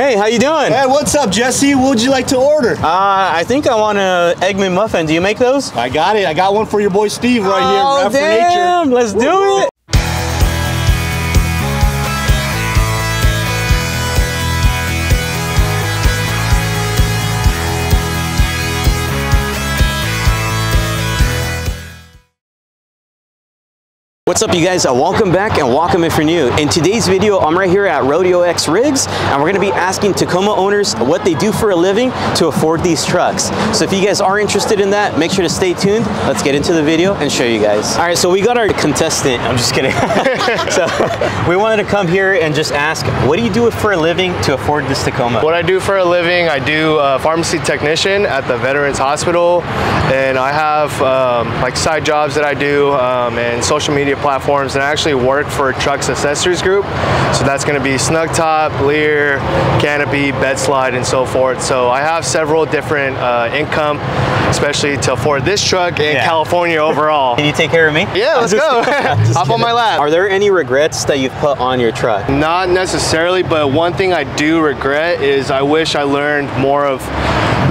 Hey, how you doing? Hey, what's up, Jesse? What would you like to order? Uh, I think I want an egg McMuffin. Do you make those? I got it. I got one for your boy Steve right here. Oh, for nature. damn! Let's do it. What's up you guys? Uh, welcome back and welcome if you're new. In today's video, I'm right here at Rodeo X Rigs and we're gonna be asking Tacoma owners what they do for a living to afford these trucks. So if you guys are interested in that, make sure to stay tuned. Let's get into the video and show you guys. All right, so we got our contestant. I'm just kidding. so we wanted to come here and just ask, what do you do for a living to afford this Tacoma? What I do for a living, I do a pharmacy technician at the Veterans Hospital, and I have um, like side jobs that I do um, and social media platforms, and I actually work for Trucks Accessories Group. So that's going to be Snug Top, Leer, Canopy, Bed Slide, and so forth. So I have several different uh, income, especially to afford this truck in Yeah. California overall. Can you take care of me? Yeah, let's go. Hop on my lap. Are there any regrets that you've put on your truck? Not necessarily, but one thing I do regret is I wish I learned more of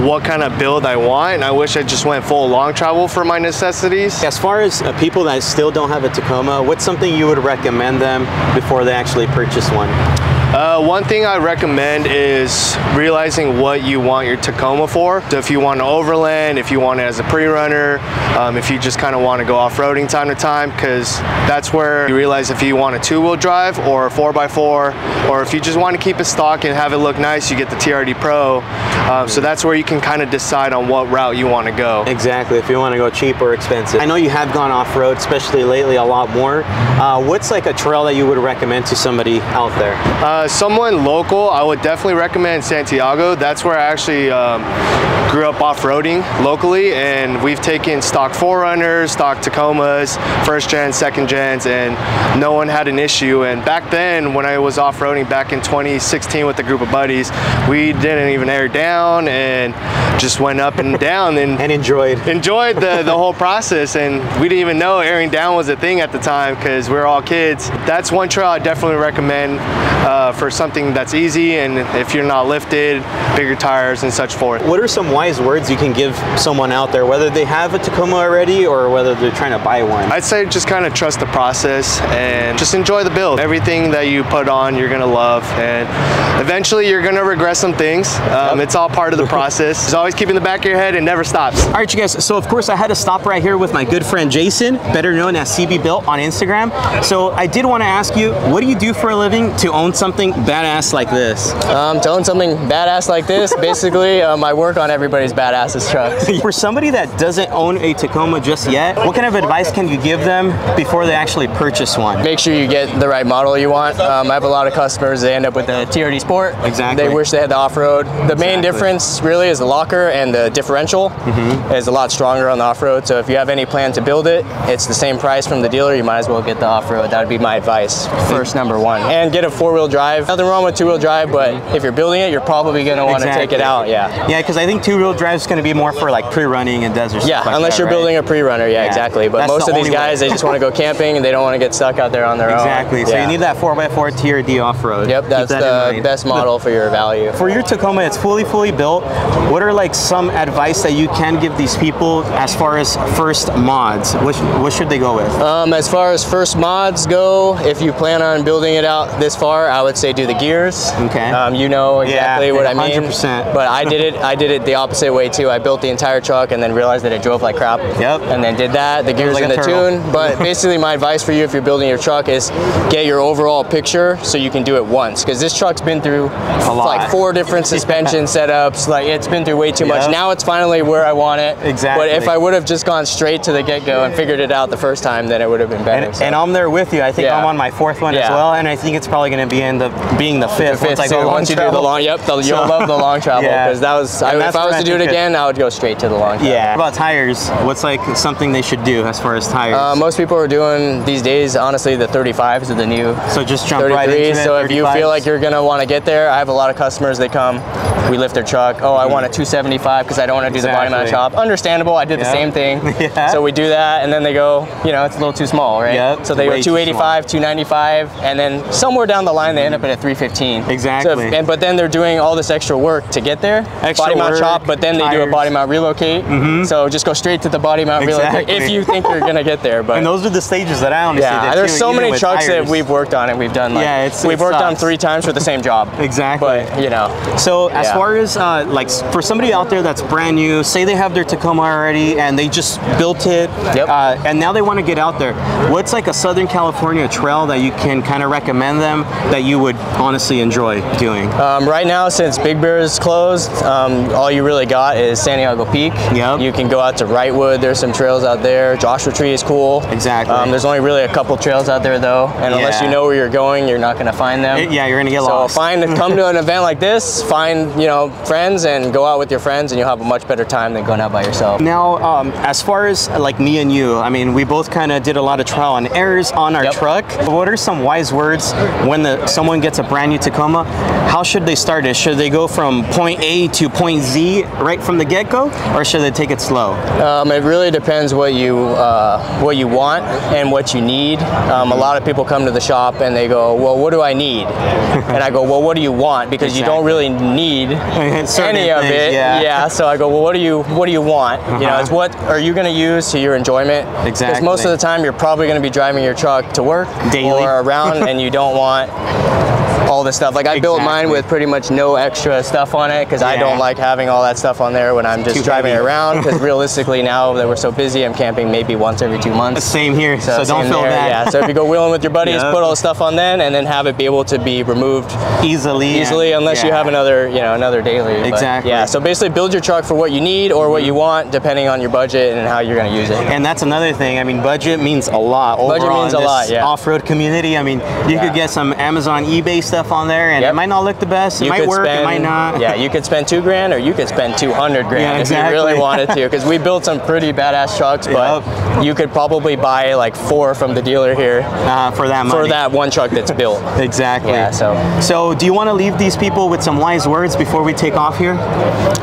what kind of build I want, I wish I just went full long travel for my necessities. As far as uh, people that still don't have a Tacoma, what's something you would recommend them before they actually purchase one? Uh, one thing I recommend is realizing what you want your Tacoma for. So if you want to overland, if you want it as a pre-runner, um, if you just kind of want to go off-roading time to time, because that's where you realize if you want a two-wheel drive or a 4x4, or if you just want to keep it stock and have it look nice, you get the TRD Pro. Um, so that's where you can kind of decide on what route you want to go. Exactly, if you want to go cheap or expensive. I know you have gone off-road, especially lately, a lot more. Uh, what's like a trail that you would recommend to somebody out there? Uh, someone local, I would definitely recommend Santiago. That's where I actually um, grew up off-roading locally, and we've taken stock 4Runners, stock Tacomas, first gen, second gens, and no one had an issue. And back then, when I was off-roading back in 2016 with a group of buddies, we didn't even air down and just went up and down and And enjoyed. enjoyed the, the whole process and we didn't even know airing down was a thing at the time because we were all kids. That's one trail I definitely recommend uh, for something that's easy and if you're not lifted, bigger tires and such forth. What are some wise words you can give someone out there, whether they have a Tacoma already or whether they're trying to buy one? I'd say just kind of trust the process and just enjoy the build. Everything that you put on, you're gonna love, and eventually you're gonna regret some things. Um, It's all part of the process. It's always keep in the back of your head, it never stops. All right, you guys. So of course I had to stop right here with my good friend Jason, better known as Sibi Built on Instagram. So I did want to ask you, what do you do for a living to own something badass like this? Um, something badass like this, basically, um, I work on everybody's badasses trucks. For somebody that doesn't own a Tacoma just yet, what kind of advice can you give them before they actually purchase one? Make sure you get the right model you want. Um, I have a lot of customers, they end up with the TRD Sport. Exactly. They wish they had the off-road. The main difference really is the locker and the differential Mm-hmm. is a lot stronger on the off-road. So if you have any plan to build it, it's the same price from the dealer, you might as well get the off-road. That would be my advice, first number one. And get a four-wheel drive. Nothing wrong with two-wheel drive, but if you're building it, you're probably gonna wanna take it out, yeah. Yeah, because I think two-wheel drive is going to be more for like pre-running and desert. Yeah, like unless that, you're right? building a pre-runner, yeah, Yeah. exactly. But That's most the of these guys, they just want to go camping and they don't want to get stuck out there on their Exactly. own. Exactly, so Yeah. you need that 4x4 TRD off-road. Yep, that's that the best model for your value. For your Tacoma, it's fully, fully built. What are like some advice that you can give these people as far as first mods? What, sh- what should they go with? Um, as far as first mods go, if you plan on building it out this far, I would say do the gears. Okay. Um, you know exactly Yeah, what I mean. 100%. But I did it. I did it the opposite way too. I built the entire truck and then realized that it drove like crap. Yep. And then did that. The gears like and the turtle. tune. But basically, my advice for you if you're building your truck is get your overall picture so you can do it once. Because this truck's been through lot. like four different suspension setups. Like it's been through way too much. Now it's finally where I want it. Exactly. But if I would have just gone straight to the get-go and figured it out the first time, then it would have been better. And, so. and I'm there with you. I think Yeah. I'm on my fourth one as well, and I think it's probably going to be in the being the fifth. Fifth, once I too, go long once you do the long, yep, the, you'll So- love the long travel Yeah. because that was. I, if I was to do I it it- again, I would go straight to the long travel. Yeah. What about tires? What's like something they should do as far as tires? Uh, most people are doing these days, honestly, the 35s are the new so just jump 33s. right into it. so if you feel like you're gonna want to get there, I have a lot of customers. They come, we lift their truck. Oh, I want a 275 because I don't want to do the body mount Exactly. chop. Understandable. I did the same thing. Yeah. So we do that, and then they go, you know, it's a little too small, right? Yep, So they way go 285, 295, and then somewhere down the line they end up at a 315. So Exactly. if- and, but then they're doing all this extra work to get there. Extra body mount work, chop, but then they do a body mount relocate. So just go straight to the body mount relocate if you think you're gonna get there. But And those are the stages that I honestly yeah, did there's so many trucks that we've worked on and we've done. Like, Yeah, it's- we've it worked on three times for the same job. Exactly. But you know, So as Yeah. far as uh, like for somebody out there that's brand new, say they have their Tacoma already and they just built it, Yep. uh, and now they want to get out there. What's like a Southern California trail that you can kind of recommend them that you would honestly enjoy doing? Um, right now, since Big Bear is closed, um, all you really got is Santiago Peak. Yep. You can go out to Wrightwood. There's some trails out there. Joshua Tree is cool. Exactly. Um, there's only really a couple trails out there though, and unless you know where you're going, you're not going to find them. It- yeah, you're gonna get so lost. find come to an event like this, find you know friends, and go out with your friends, and you'll have a much better time than going out by yourself. Now, um, as far as like me and you, I mean, we both kind of did a lot of trial and errors on our Yep. truck. What are some wise words when the someone gets a brand new Tacoma? How should they start it? Should they go from point A to point Z right from the get-go, or should they take it slow? Um, it really depends what you uh, what you want and what you need. Um, a lot of people come to the shop and they go, "Well, what do I need?" and I go, "Well, what do you want?" Because you don't really need any of things, it. yeah. yeah. So I go, "Well, what do you what do you want?" You know, Uh-huh. it's what are you going to use to your enjoyment? Exactly. Because most of the time you're probably going to be driving your truck to work Daily. or around, and you don't want all this stuff. Like I built mine with pretty much no extra stuff on it because I don't like having all that stuff on there when I'm just Too driving heavy. around. Because realistically, now that we're so busy, I'm camping maybe once every two months. Same here, so, don't feel there, bad. Yeah. So if you go wheeling with your buddies, Yep. put all the stuff on then, and then have it be able to be removed easily, easily, and- unless you have another, you know, another daily. But, Exactly. yeah. So basically, build your truck for what you need or what mm-hmm. you want, depending on your budget and how you're going to use it. And that's another thing. I mean, budget means a lot. Budget means a lot, yeah. Off-road community. I mean, you Yeah. could get some Amazon, eBay stuff on there, and Yep. it might not look the best. It You might work. spend, it might not. Yeah, you could spend two grand, or you could spend two hundred grand Yeah, if you really wanted to. Because we built some pretty badass trucks, but you could probably buy like four from the dealer here uh, for that money. for that one truck that's built. Exactly. Yeah, so- So, do you want to leave these people with some wise words before we take off here?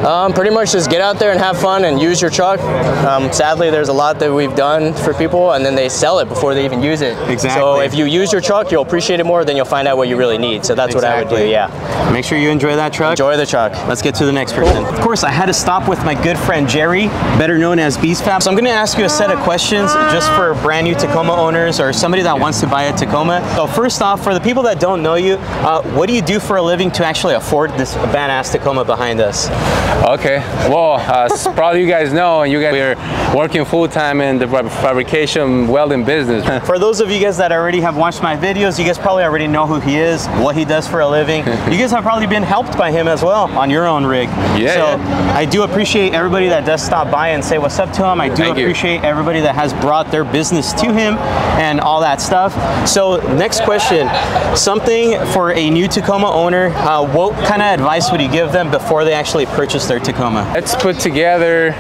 Um, pretty much just get out there and have fun and use your truck. Um, sadly, there's a lot that we've done for people, and then they sell it before they even use it. Exactly. So if you use your truck, you'll appreciate it more. Then you'll find out what you really need. So that's what I would do. Yeah. Make sure you enjoy that truck. Enjoy the truck. Let's get to the next person. Of course, I had to stop with my good friend Jerry, better known as Beast Fab. So I'm going to ask you a set of questions just for brand new Tacoma owners or somebody that wants to buy a Tacoma. So first off, for the people that don't know you, uh, what do you do for a living to actually afford this badass Tacoma behind us? Okay. Well, uh, probably you guys know, and you guys we are working full time in the fabrication welding business. For those of you guys that already have watched my videos, you guys probably already know who he is, what he does for a living. you guys have probably been helped by him as well on your own rig. Yeah, So yeah. I do appreciate everybody that does stop by and say what's up to him. I do Thank you. appreciate everybody that has brought their business to him and all that stuff. So next question, something for a new Tacoma owner, uh, what kind of advice would you give them before they actually purchase their Tacoma? Let's put together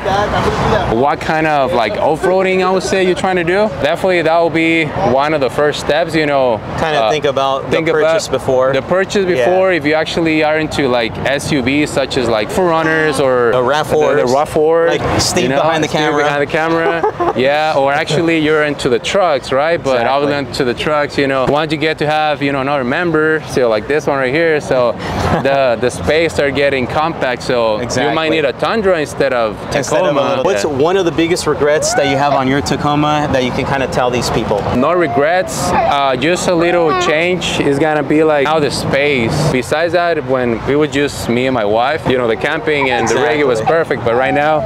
what kind of like off-roading I would say you're trying to do. Definitely that will be one of the first steps. You know, Kind of uh, think about the think purchase about before. The purchase Yeah. before. If you actually are into like SUVs such as like 4Runners or The RAV4s. the, the RAV4, Like Steve you know, behind the Steve camera. behind the camera, yeah. Or actually you're into the trucks, right? But Exactly. other than to the trucks, you know, once you get to have you know another member, so like this one right here, so the the space are getting compact. So you might need a Tundra instead of Tacoma. Instead of What's Yeah. one of the biggest regrets that you have on your Tacoma that you can kind of tell these people? No regrets, uh, just a little change is gonna be like now the space. Besides that, when it was just me and my wife, you know, the camping and the rig, it was perfect. But right now,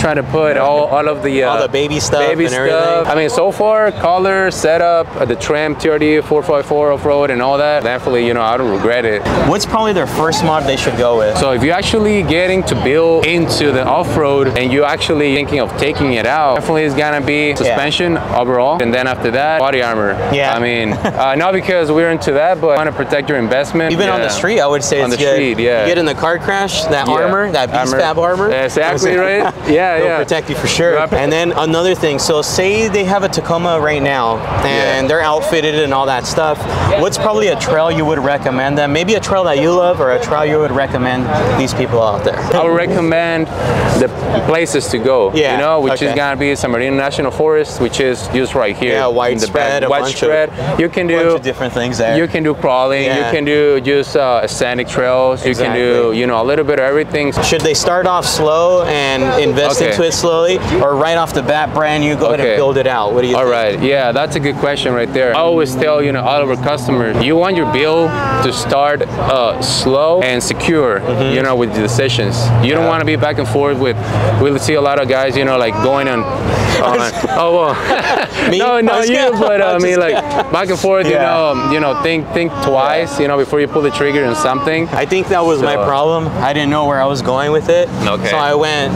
trying to put all, all of the uh, All the baby stuff baby and everything. stuff. I mean, so far, color, setup, uh, the trim, TRD, 454 off road, and all that. Definitely, you know, I don't regret it. What's probably their first mod they should go with? So if you're actually getting to build into the off-road and you're actually thinking of taking it out, definitely it's gonna be suspension overall, and then after that, body armor. Yeah. I mean, uh, not because we're into that, but I want to protect your investment. Even on the street, I would say On it's the good. street, yeah. You get in the car crash, that Yeah. armor, that Beast Fab armor. Exactly right. Yeah, yeah. protect you for sure. And then another thing, so say they have a Tacoma right now and Yeah. they're outfitted and all that stuff. What's probably a trail you would recommend them? Maybe a trail that you love or a trail you would recommend these people out there? I would recommend the places to go. Yeah, You know, which okay. is gonna be San Bernardino National Forest, which is just right here. Yeah, in the widespread, back. bunch of- Widespread. You can bunch do of different things there. You can do Yeah. you can do just uh, scenic trails. You can do, you know, a little bit of everything. Should they start off slow and invest Okay. into it slowly, or right off the bat, brand new, go ahead and build it out? What do you All think? right, yeah, that's a good question right there. I always tell you know all of our customers, you want your bill to start uh, slow and secure, Mm-hmm. you know, with the decisions. You don't want to be back and forth with. We'll see a lot of guys, you know, like going on. oh well, Me? no, no, you, but uh, I I mean, like back and forth, you know, um, you know, think think twice, you know, before you pull the trigger on something. I think that was my uh, problem. I didn't know where I was going with it. Okay. So I went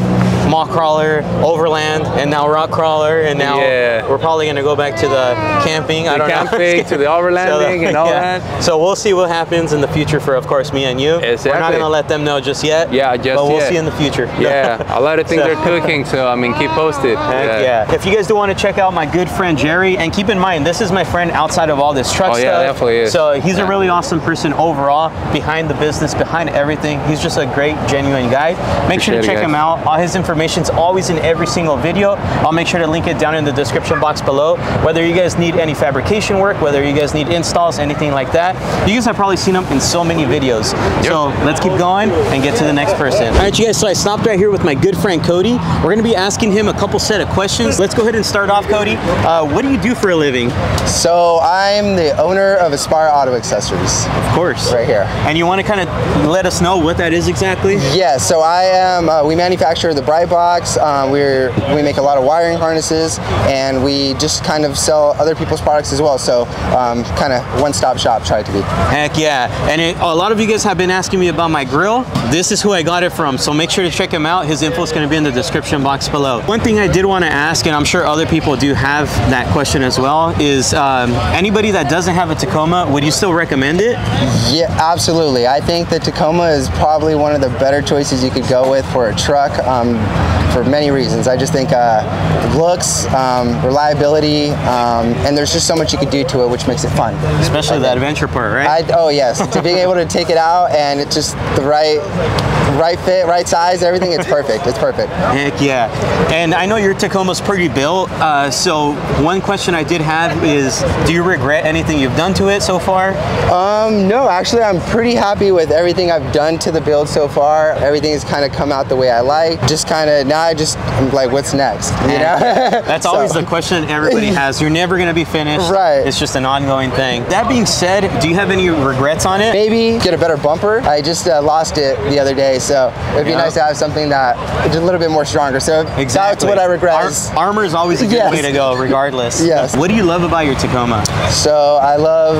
mock crawler, overland, and now rock crawler, and now Yeah. we're probably gonna go back to the camping. I don't camping, know. to the overlanding and all that. So we'll see what happens in the future for, of course, me and you. We're not gonna let them know just yet. Yeah, just But we'll yet. see in the future. Yeah, a lot of things So- they're cooking, so I mean, keep posted. Heck yeah. If you guys do want to check out my good friend Jerry, and keep in mind, this is my friend outside of all this truck Oh, stuff. yeah, definitely is. So he's a really awesome person overall, behind the business, behind everything. He's just a great, genuine guy. Make sure to check guys. him out. All his information's always in every single video. I'll make sure to link it down in the description box below. Whether you guys need any fabrication work, whether you guys need installs, anything like that, you guys have probably seen them in so many videos. So let's keep going and get to the next person. All right, you guys. So I stopped right here with my good friend Cody. We're gonna be asking him a couple set of questions. Let's go ahead and start off, Cody. Uh, what do you do for a living? So I'm the owner of Aspire Auto Accessories. Of course. Right here. And you want to kind of let us know what that is exactly? Yeah, so I am. Uh, we manufacture the Bright Box. Um, we're we make a lot of wiring harnesses, and we just kind of sell other people's products as well. So um, kind of one-stop shop. Try to be. Heck yeah. And it, a lot of you guys have been asking me about my grill. This is who I got it from. So make sure to check him out. His info is going to be in the description box below. One thing I did want to ask, and I'm sure other people do have that question as well, is um, anybody that doesn't have a Tacoma, would you still recommend it? Yeah, absolutely. I think the Tacoma is probably one of the better choices you could go with for a truck um, for many reasons. I just think uh, looks, um, reliability, um, and there's just so much you could do to it, which makes it fun. Especially the adventure part, right? I, oh yes, to being able to take it out and it's just the right, right fit, right size, everything. It's perfect. It's perfect. Heck yeah. And I know your Tacoma's pretty built. Uh, so one question I did have is, do you regret anything you've done to it so far? Um, no, actually, I'm pretty happy with everything I've done to the build so far. Everything has kind of come out the way I like. Just kind of now, I just I'm like, what's next? You know? That's So- always the question everybody has. You're never going to be finished. Right. It's just an ongoing thing. That being said, do you have any regrets on it? Maybe get a better bumper. I just uh, lost it the other day, so it'd be Yeah. nice to have something that is a little bit more stronger. So that's Exactly. what I regret. Ar- armor is always a good Yes. way to go, regardless. Yes. What do you love about your Tacoma? So I love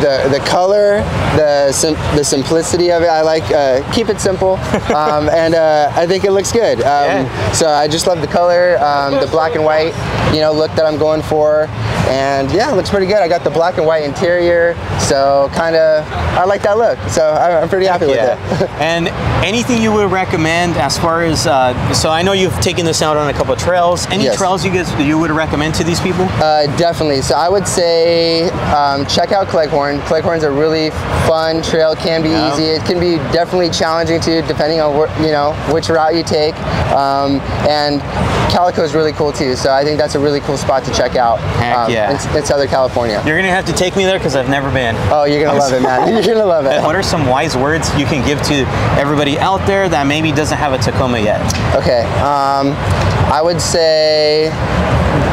the the color, the sim- the simplicity of it. I like uh, keep it simple, um, and uh, I think it looks good. Um, Yeah. So I just love the color, um, the black and white, you know, look that I'm going for, and yeah, it looks pretty good. I got the black and white interior, so kind of I like that look. So I, I'm pretty happy with it. and anything you would recommend as far as uh, so I know you've taken this out on a couple of trails. Any Yes. trails you guys you would recommend to these people? Uh, definitely. So I would say um, check out Cleghorn. Cleghorn's a really fun trail. Can be Yeah. easy. It can be definitely challenging too, depending on wh- you know which route you take. Um, and Calico is really cool too. So I think that's a really cool spot to check out. Heck um, yeah. in, in Southern California. You're gonna have to take me there because I've never been. Oh, you're gonna love it, man. You're gonna love it. What are some wise words you can give to everybody out there that maybe doesn't have a Tacoma yet? Okay. Um, I would say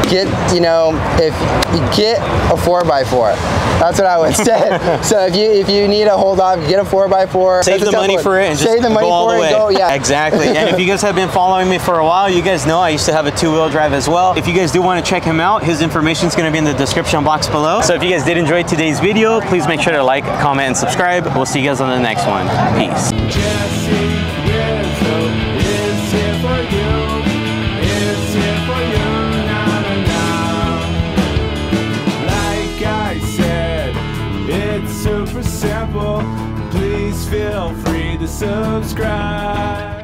get you know if you get a four x four. That's what I would say. so if you if you need a hold off, get a four x four. Save the money for it and just save the money go all for the it. Go, yeah. exactly. and if you guys have been following me for a while, you guys know I used to have a two-wheel drive as well. If you guys do want to check him out, his information is going to be in the description box below. So if you guys did enjoy today's video, please make sure to like, comment, and subscribe. We'll see you guys on the next one. Peace. Simple. Please feel free to subscribe.